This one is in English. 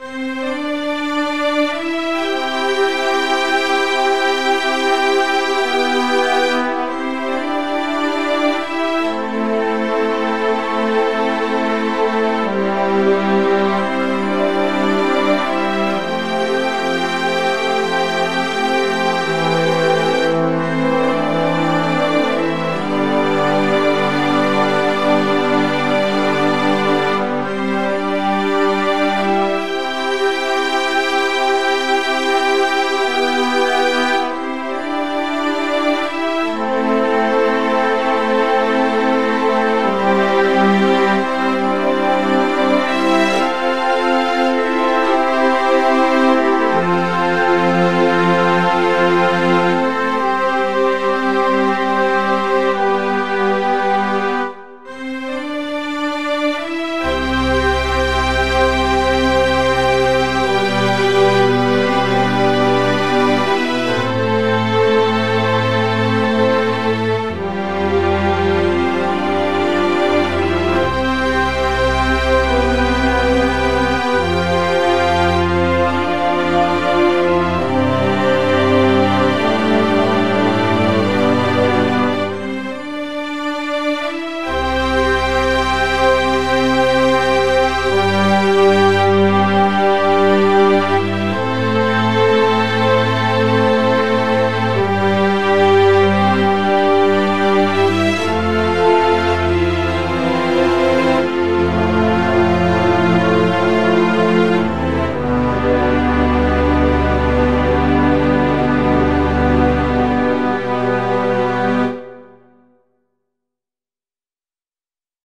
you